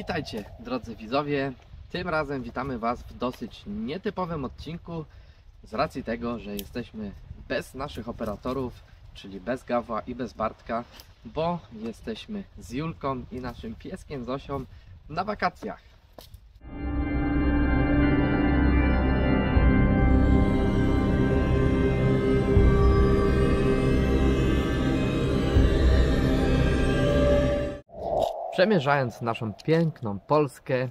Witajcie drodzy widzowie. Tym razem witamy Was w dosyć nietypowym odcinku z racji tego, że jesteśmy bez naszych operatorów, czyli bez Gawła i bez Bartka, bo jesteśmy z Julką i naszym pieskiem Zosią na wakacjach. Przemierzając naszą piękną Polskę,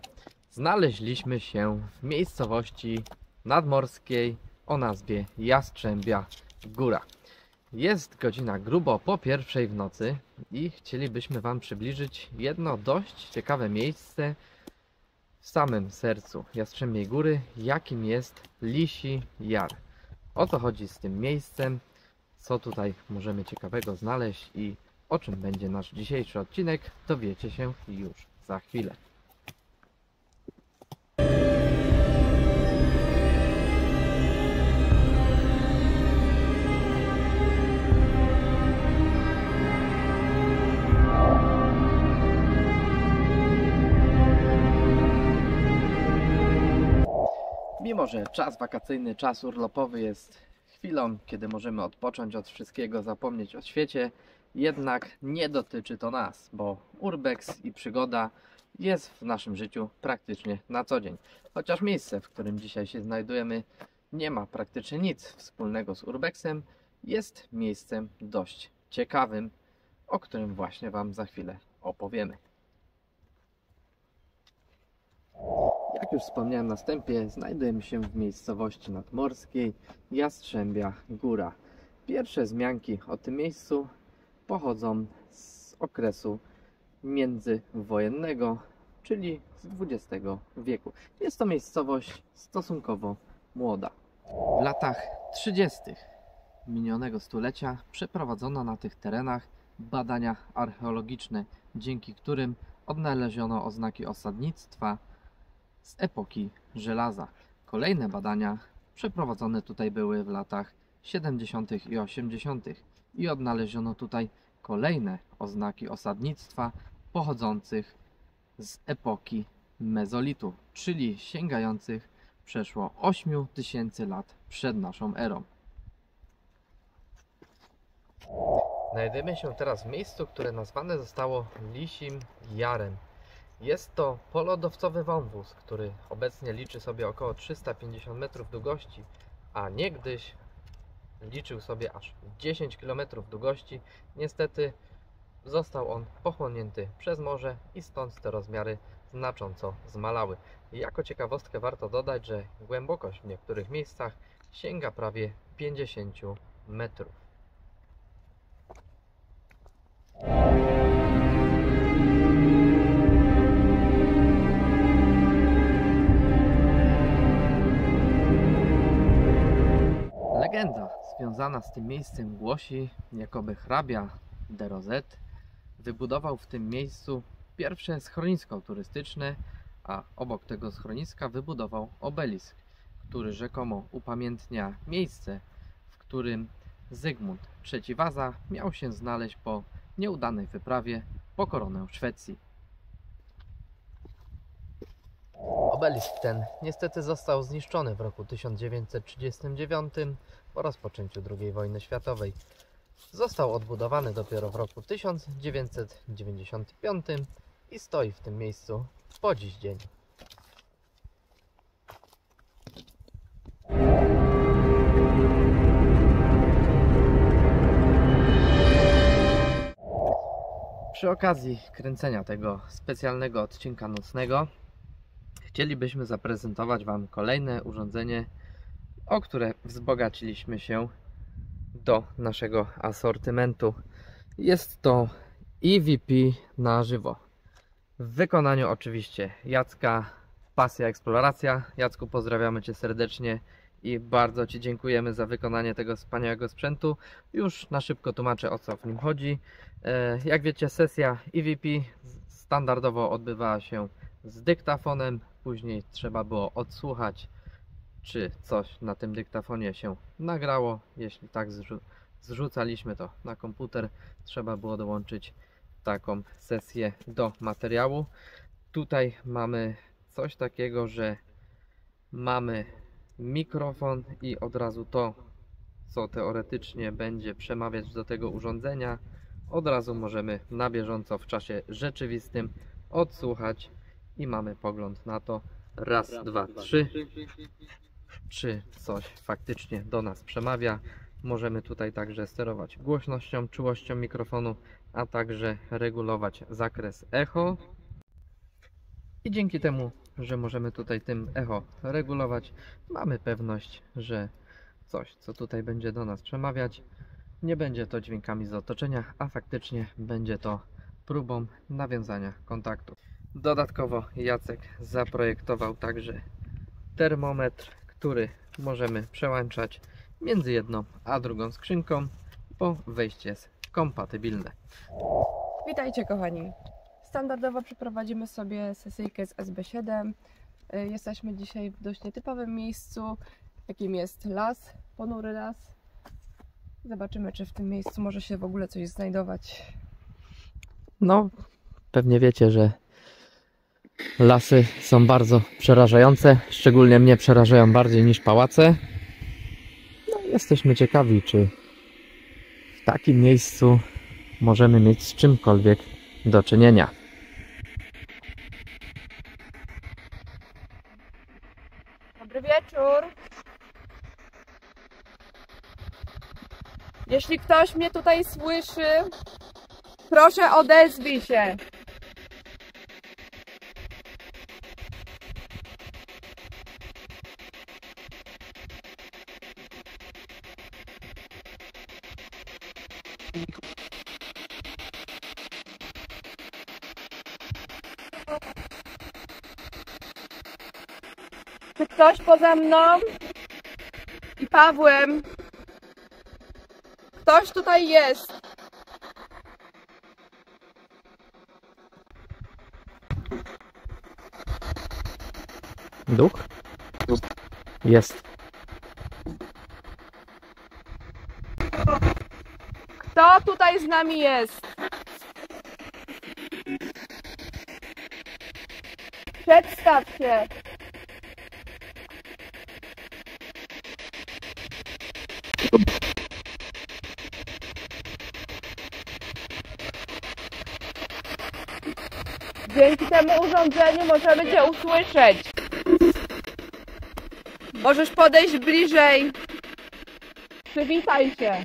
znaleźliśmy się w miejscowości nadmorskiej o nazwie Jastrzębia Góra. Jest godzina grubo po pierwszej w nocy i chcielibyśmy Wam przybliżyć jedno dość ciekawe miejsce w samym sercu Jastrzębiej Góry, jakim jest Lisi Jar. O co chodzi z tym miejscem, co tutaj możemy ciekawego znaleźć i o czym będzie nasz dzisiejszy odcinek, dowiecie się już za chwilę. Mimo, że czas wakacyjny, czas urlopowy jest chwilą, kiedy możemy odpocząć od wszystkiego, zapomnieć o świecie, jednak nie dotyczy to nas, bo urbex i przygoda jest w naszym życiu praktycznie na co dzień. Chociaż miejsce, w którym dzisiaj się znajdujemy, nie ma praktycznie nic wspólnego z urbexem, jest miejscem dość ciekawym, o którym właśnie Wam za chwilę opowiemy. Jak już wspomniałem na wstępie, znajdujemy się w miejscowości nadmorskiej Jastrzębia Góra. Pierwsze wzmianki o tym miejscu pochodzą z okresu międzywojennego, czyli z XX wieku. Jest to miejscowość stosunkowo młoda. W latach 30. minionego stulecia przeprowadzono na tych terenach badania archeologiczne, dzięki którym odnaleziono oznaki osadnictwa z epoki żelaza. Kolejne badania przeprowadzone tutaj były w latach 70. i 80. i odnaleziono tutaj kolejne oznaki osadnictwa pochodzących z epoki mezolitu, czyli sięgających przeszło 8000 lat przed naszą erą. Znajdujemy się teraz w miejscu, które nazwane zostało Lisim Jarem. Jest to polodowcowy wąwóz, który obecnie liczy sobie około 350 metrów długości, a niegdyś liczył sobie aż 10 km długości. Niestety został on pochłonięty przez morze i stąd te rozmiary znacząco zmalały. Jako ciekawostkę warto dodać, że głębokość w niektórych miejscach sięga prawie 50 metrów. Związana z tym miejscem głosi, jakoby hrabia de Rosette wybudował w tym miejscu pierwsze schronisko turystyczne, a obok tego schroniska wybudował obelisk, który rzekomo upamiętnia miejsce, w którym Zygmunt III Waza miał się znaleźć po nieudanej wyprawie po koronę Szwecji. Obelisk ten niestety został zniszczony w roku 1939 po rozpoczęciu II wojny światowej. Został odbudowany dopiero w roku 1995 i stoi w tym miejscu po dziś dzień. Przy okazji kręcenia tego specjalnego odcinka nocnego chcielibyśmy zaprezentować Wam kolejne urządzenie, o które wzbogaciliśmy się do naszego asortymentu. Jest to EVP na żywo. W wykonaniu oczywiście Jacka, Pasja Eksploracja. Jacku, pozdrawiamy Cię serdecznie i bardzo Ci dziękujemy za wykonanie tego wspaniałego sprzętu. Już na szybko tłumaczę o co w nim chodzi. E, jak wiecie, sesja EVP standardowo odbywała się z dyktafonem, później trzeba było odsłuchać, czy coś na tym dyktafonie się nagrało. Jeśli tak zrzu zrzucaliśmy to na komputer, trzeba było dołączyć taką sesję do materiału. Tutaj mamy coś takiego, że mamy mikrofon i od razu to, co teoretycznie będzie przemawiać do tego urządzenia, od razu możemy na bieżąco w czasie rzeczywistym odsłuchać i mamy pogląd na to. Raz, dwa, trzy. Czy coś faktycznie do nas przemawia. Możemy tutaj także sterować głośnością, czułością mikrofonu, a także regulować zakres echo. I dzięki temu, że możemy tutaj tym echo regulować, mamy pewność, że coś, co tutaj będzie do nas przemawiać, nie będzie to dźwiękami z otoczenia, a faktycznie będzie to próbą nawiązania kontaktu. Dodatkowo Jacek zaprojektował także termometr, który możemy przełączać między jedną a drugą skrzynką, bo wejście jest kompatybilne. Witajcie kochani. Standardowo przeprowadzimy sobie sesyjkę z SB7. Y, Jesteśmy dzisiaj w dość nietypowym miejscu, jakim jest las, ponury las. Zobaczymy, czy w tym miejscu może się w ogóle coś znajdować. No, pewnie wiecie, że lasy są bardzo przerażające. Szczególnie mnie przerażają bardziej niż pałace. No, jesteśmy ciekawi, czy w takim miejscu możemy mieć z czymkolwiek do czynienia. Dobry wieczór. Jeśli ktoś mnie tutaj słyszy, proszę odezwij się. Czy ktoś poza mną i Pawłem? Ktoś tutaj jest. Duch? Jest. Kto tutaj z nami jest? Przedstaw się. Dzięki temu urządzeniu możemy Cię usłyszeć. Możesz podejść bliżej. Przywitaj się.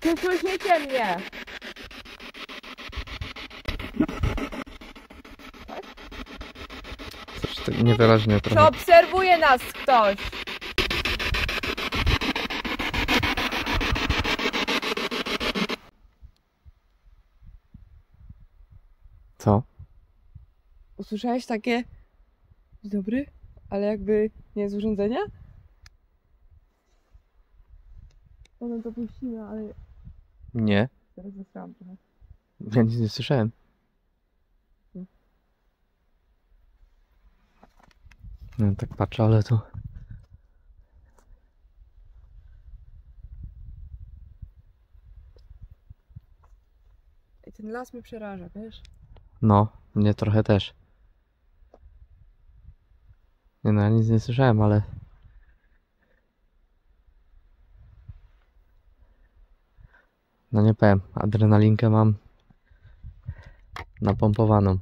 Czy słyszycie mnie? Czy trochę. obserwuje nas ktoś? Co? Usłyszałeś takie Dzień dobry, ale jakby nie z urządzenia? Potem to puścimy, ale Nie. teraz zasrałam trochę. Ja nic nie słyszałem. No tak patrzę, ale to... I ten las mnie przeraża, wiesz? No, mnie trochę też. Nie no, ja nic nie słyszałem, ale... No nie powiem, adrenalinkę mam napompowaną.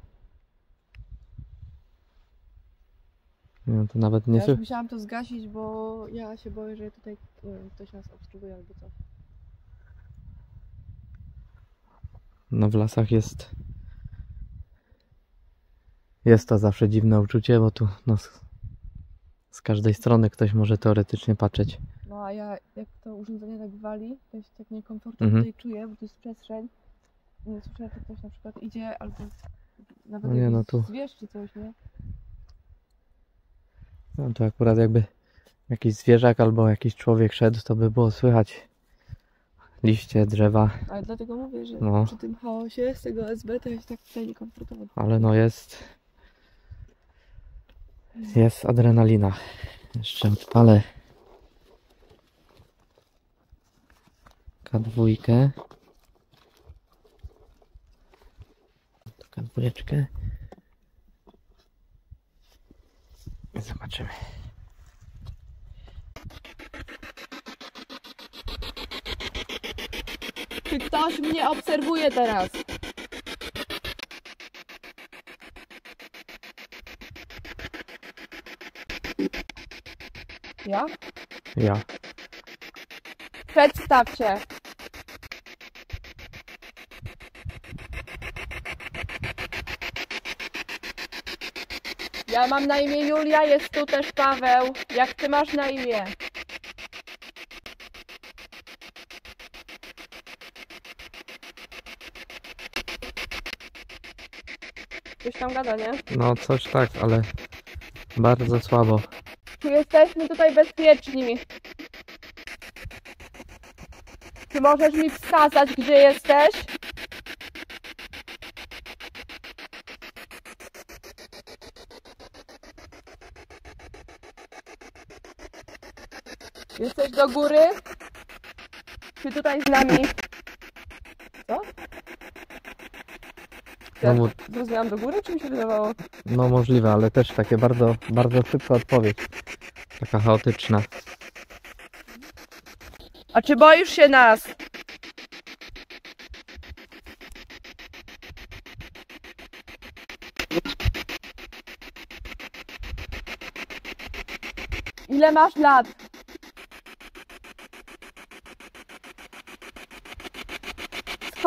No to nawet nie ja już musiałam to zgasić, bo ja się boję, że tutaj wiem, ktoś nas obserwuje albo coś. No w lasach jest... Jest to zawsze dziwne uczucie, bo tu no, z, z każdej strony ktoś może teoretycznie patrzeć. No a ja jak to urządzenie tak wali, to się tak niekomfortowo Mhm. tutaj czuję, bo tu jest przestrzeń. Nie słyszę, że ktoś na przykład idzie albo nawet No nie, no tu- zwierz czy coś, nie? No to akurat jakby jakiś zwierzak albo jakiś człowiek szedł, to by było słychać liście, drzewa, Ale dlatego mówię, że No. przy tym chaosie z tego SB to jest tak tutaj niekomfortowo. ale no jest. Jest adrenalina. Jeszcze odpalę K2. To K2. I Zobaczymy. Czy ktoś mnie obserwuje teraz? Ja? Ja. Przedstaw się. Ja mam na imię Julia, jest tu też Paweł. Jak ty masz na imię? Coś tam gada, nie? No coś tak, ale bardzo słabo. Czy jesteśmy tutaj bezpieczni? Czy możesz mi wskazać, gdzie jesteś? Jesteś do góry? Czy tutaj z nami? Co? No, bo, Zrozumiałam do góry, czy mi się wydawało? no możliwe, ale też takie bardzo, bardzo szybka odpowiedź. Taka chaotyczna. A czy boisz się nas? Ile masz lat?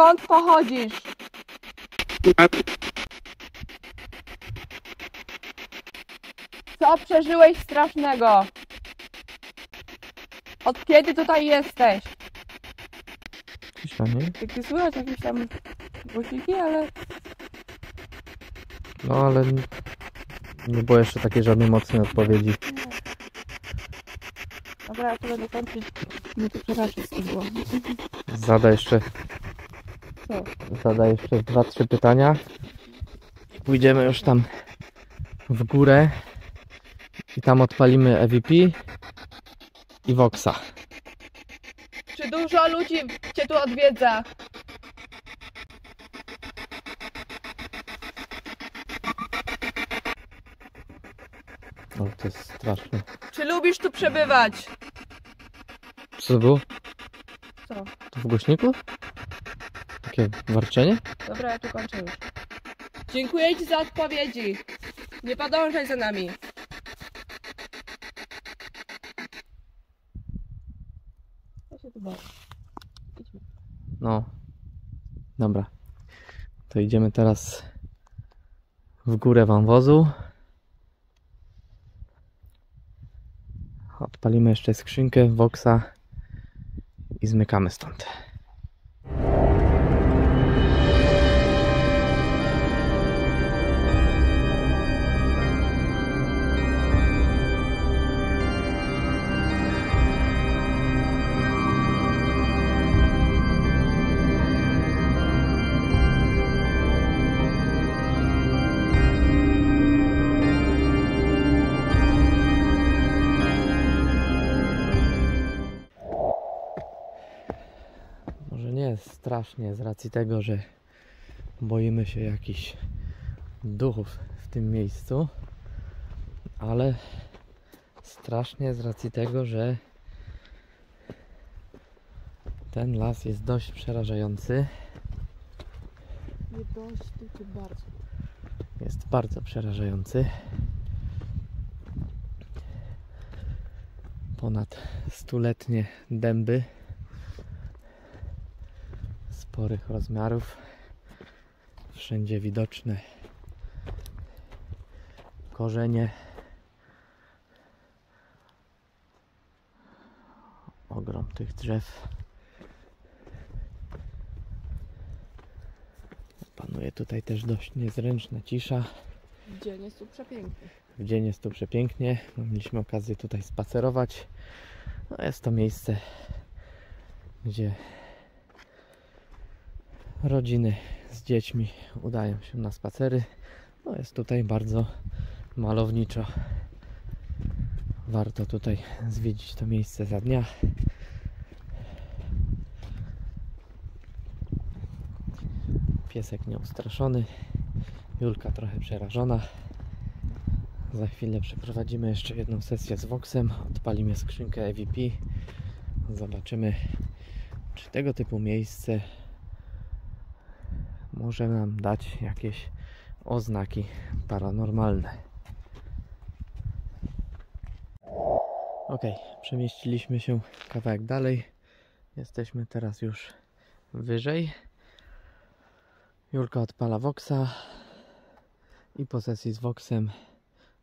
Skąd pochodzisz? Co przeżyłeś strasznego? Od kiedy tutaj jesteś? Jak ty słychać jakieś tam głośniki, ale No ale nie było jeszcze takiej żadnej mocnej odpowiedzi. Dobra, ja to będę kończyć. Nie to przerażę z tego. Zada jeszcze, Co? zada jeszcze dwa, trzy pytania. Pójdziemy już tam w górę i tam odpalimy EVP i Voxa. Czy dużo ludzi cię tu odwiedza? No to jest straszne. Czy lubisz tu przebywać? Co to było? Co? To w głośniku? Takie warczenie? Dobra, ja tu kończę już. Dziękuję ci za odpowiedzi. Nie podążaj za nami. Ja się tu boję. Idźmy. No. Dobra. To idziemy teraz w górę wąwozu. Odpalimy jeszcze skrzynkę Voxa i zmykamy stąd. Strasznie z racji tego, że boimy się jakichś duchów w tym miejscu, ale strasznie z racji tego, że ten las jest dość przerażający. Nie dość, tylko bardzo. Jest bardzo przerażający. Ponad stuletnie dęby sporych rozmiarów. Wszędzie widoczne korzenie. Ogrom tych drzew. Panuje tutaj też dość niezręczna cisza. Dzień jest tu przepiękny. W dzień jest tu przepięknie. Mieliśmy okazję tutaj spacerować. No jest to miejsce, gdzie rodziny z dziećmi udają się na spacery. No jest tutaj bardzo malowniczo. Warto tutaj zwiedzić to miejsce za dnia. Piesek nieustraszony. Julka trochę przerażona. Za chwilę przeprowadzimy jeszcze jedną sesję z Voxem. Odpalimy skrzynkę EVP. Zobaczymy, czy tego typu miejsce może nam dać jakieś oznaki paranormalne. Ok, przemieściliśmy się kawałek dalej. Jesteśmy teraz już wyżej. Julka odpala Voxa i po sesji z Voxem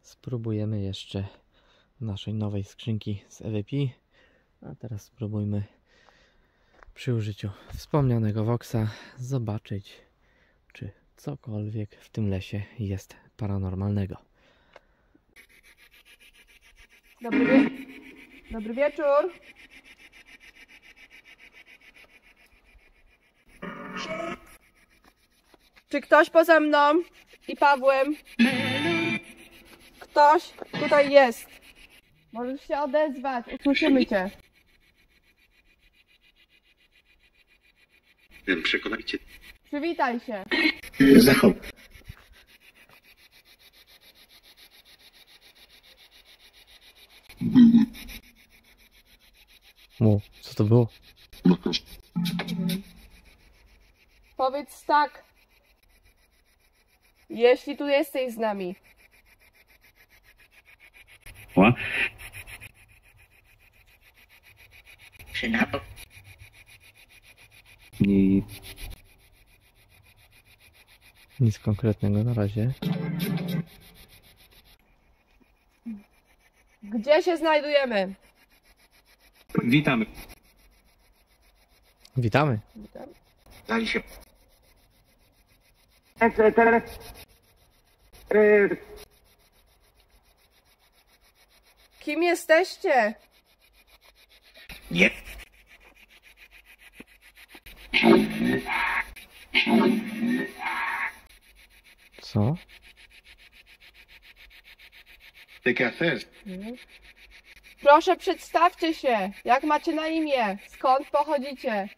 spróbujemy jeszcze naszej nowej skrzynki z EVP. A teraz spróbujmy przy użyciu wspomnianego Voxa zobaczyć, czy cokolwiek w tym lesie jest paranormalnego. Dobry, wie... Dobry wieczór. Czy ktoś poza mną i Pawłem? Ktoś tutaj jest. Możesz się odezwać. Usłyszymy cię. Przekonajcie. Przywitaj się. Zachop. Mu, co to było? Powiedz tak. Jeśli tu jesteś z nami. Ła. Przynapok. I Nic konkretnego na razie. Gdzie się znajdujemy? witamy. Witamy. Witam. Dali się. Kim jesteście? Nie. Co? ¿De qué hacer? Proszę przedstawcie się. Jak macie na imię? Skąd pochodzicie?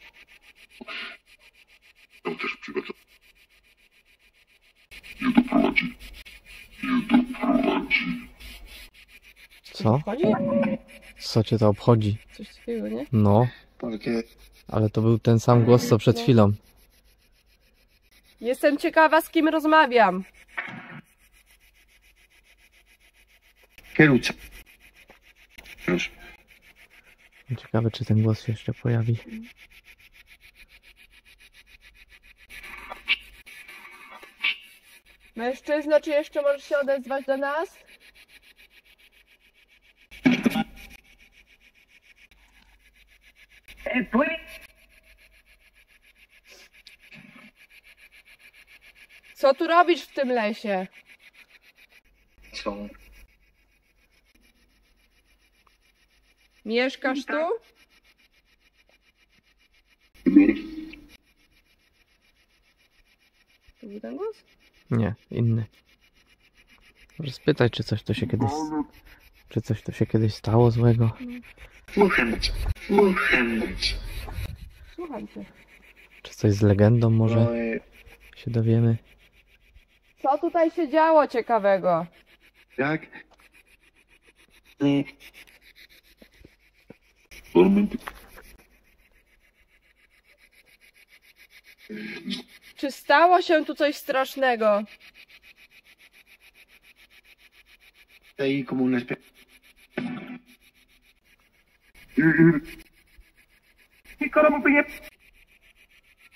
Co? Chodzi? Co cię to obchodzi? Coś takiego, nie? No, Porque ale to był ten sam głos co przed chwilą. Jestem ciekawa, z kim rozmawiam. Już. Ciekawe, czy ten głos się jeszcze pojawi. Mężczyzno, czy jeszcze możesz się odezwać do nas? Co tu robisz w tym lesie? Są. Mieszkasz tu? To był ten głos? Nie, inny. Może spytać, czy coś to się kiedyś. Czy coś to się kiedyś stało złego? Słucham cię. Słucham cię. Słucham cię. Czy coś z legendą może No, się dowiemy? Co tutaj się działo ciekawego? Jack. Nie. Czy stało się tu coś strasznego? Ahí como una especie.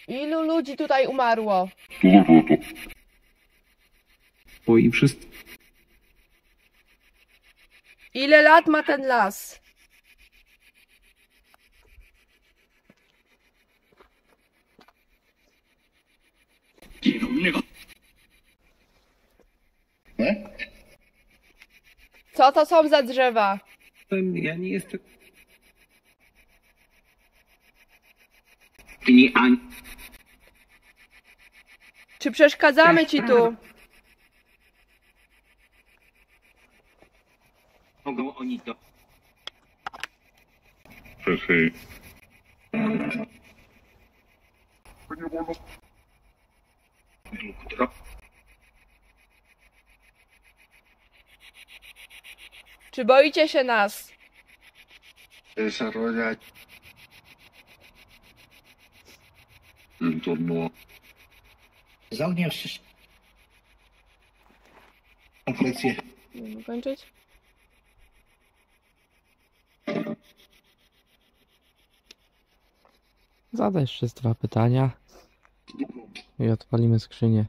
Ilu ludzi tutaj umarło? I wszyscy. Ile lat ma ten las? Co to są za drzewa? Ja nie jestem. Czy przeszkadzamy ci tu? Mogą oni to. Czy boicie się nas? Desarrolla entorno Zamkniesz konfekcję. Możemy kończyć? Zadaj jeszcze z dwa pytania i odpalimy skrzynię.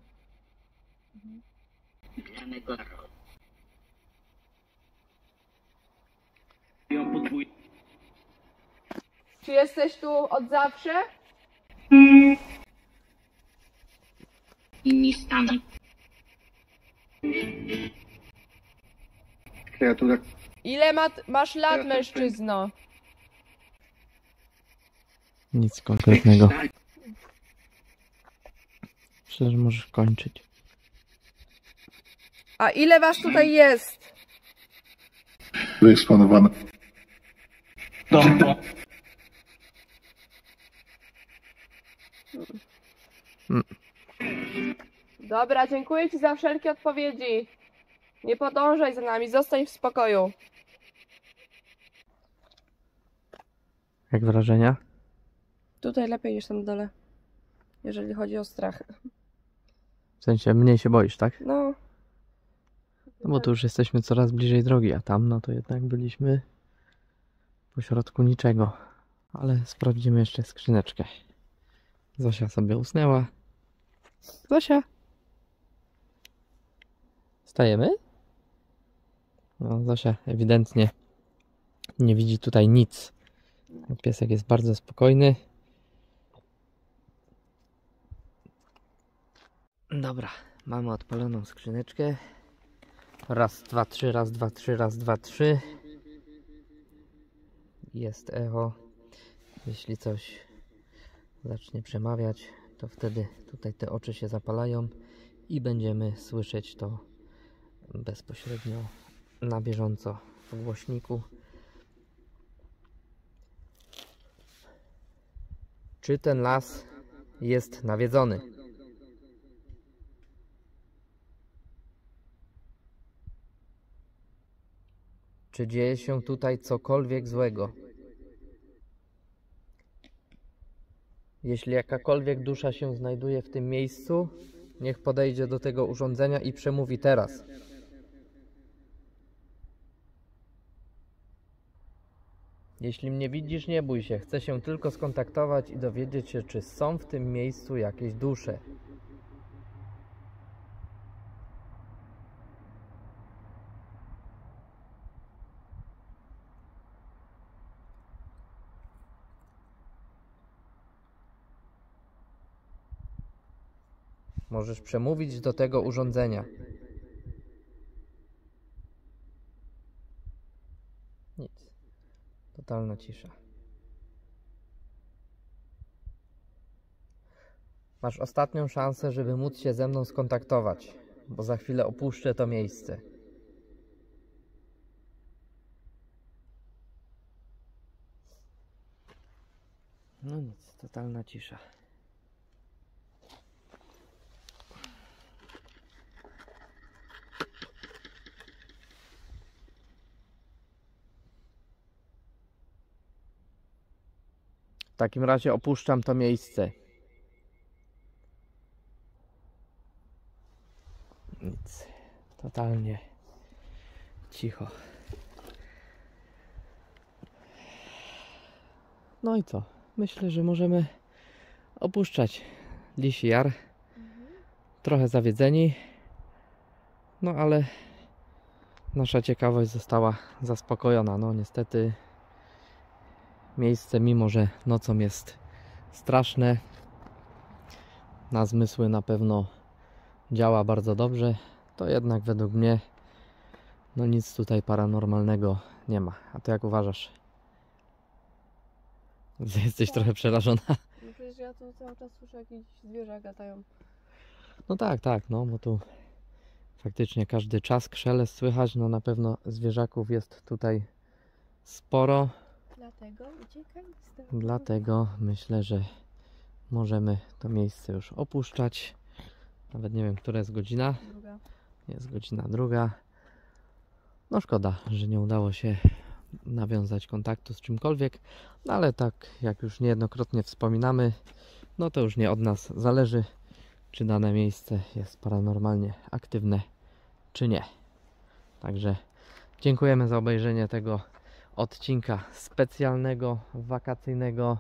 Czy jesteś tu od zawsze? inni stanu. criatura Ile ma, masz lat, mężczyzno? Nic konkretnego. Myślę, że możesz kończyć. A ile was tutaj jest? wyeksponowana. Dobra, dziękuję ci za wszelkie odpowiedzi. Nie podążaj za nami, zostań w spokoju. Jak wrażenia? Tutaj lepiej niż tam dole, jeżeli chodzi o strach. W sensie mniej się boisz, tak? No. No bo tu już jesteśmy coraz bliżej drogi, a tam no to jednak byliśmy pośrodku niczego. Ale sprawdzimy jeszcze skrzyneczkę. Zosia sobie usnęła. Zosia! Stajemy? No, Zosia ewidentnie nie widzi tutaj nic. Piesek jest bardzo spokojny. Dobra, mamy odpaloną skrzyneczkę. Raz, dwa, trzy, raz, dwa, trzy, raz, dwa, trzy. Jest echo. Jeśli coś zacznie przemawiać, to wtedy tutaj te oczy się zapalają i będziemy słyszeć to bezpośrednio na bieżąco w głośniku. Czy ten las jest nawiedzony? Czy dzieje się tutaj cokolwiek złego? Jeśli jakakolwiek dusza się znajduje w tym miejscu, niech podejdzie do tego urządzenia i przemówi teraz. Jeśli mnie widzisz, nie bój się. Chcę się tylko skontaktować i dowiedzieć się, czy są w tym miejscu jakieś dusze. Możesz przemówić do tego urządzenia. Nic. Totalna cisza. Masz ostatnią szansę, żeby móc się ze mną skontaktować, bo za chwilę opuszczę to miejsce. No nic, totalna cisza. W takim razie opuszczam to miejsce. Nic. Totalnie cicho. No i co? Myślę, że możemy opuszczać Lisi Jar. Trochę zawiedzeni. No ale nasza ciekawość została zaspokojona. No niestety miejsce, mimo że nocą jest straszne, na zmysły na pewno działa bardzo dobrze, to jednak według mnie no nic tutaj paranormalnego nie ma. A ty jak uważasz? Jesteś trochę przerażona. No przecież ja tu cały czas słyszę jakieś zwierzę gatają. No tak, tak, no bo tu faktycznie każdy czas szelest słychać, no na pewno zwierzaków jest tutaj sporo, Dlatego uciekaj dlatego myślę, że możemy to miejsce już opuszczać. Nawet nie wiem, która jest godzina. Druga. Jest godzina druga. No szkoda, że nie udało się nawiązać kontaktu z czymkolwiek, no ale tak jak już niejednokrotnie wspominamy, no to już nie od nas zależy, czy dane miejsce jest paranormalnie aktywne, czy nie. Także dziękujemy za obejrzenie tego odcinka specjalnego, wakacyjnego.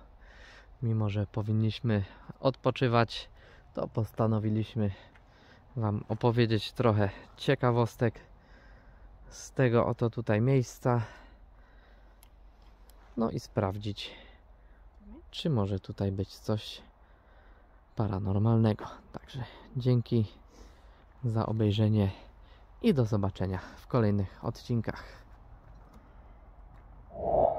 Mimo, że powinniśmy odpoczywać, to postanowiliśmy Wam opowiedzieć trochę ciekawostek z tego oto tutaj miejsca. No i sprawdzić, czy może tutaj być coś paranormalnego. Także dzięki za obejrzenie i do zobaczenia w kolejnych odcinkach. Oh.